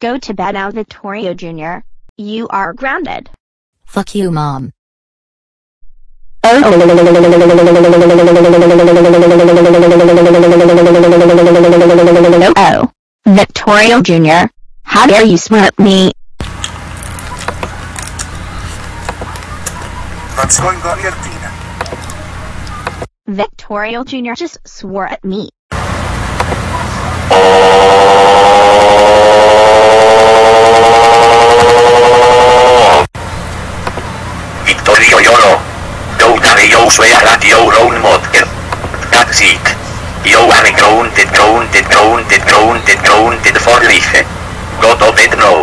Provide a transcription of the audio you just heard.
Go to bed now, Vittorio Jr. You are grounded. Fuck you, mom. Oh. Vittorio Jr. How dare you swear at me? What's going on here, Tina? Vittorio Jr. just swore at me. Vittorio Jolo. Dodare jo swear at your own mother. That's it. Jo han grounded, grounded, grounded, grounded, grounded for life. God of it no.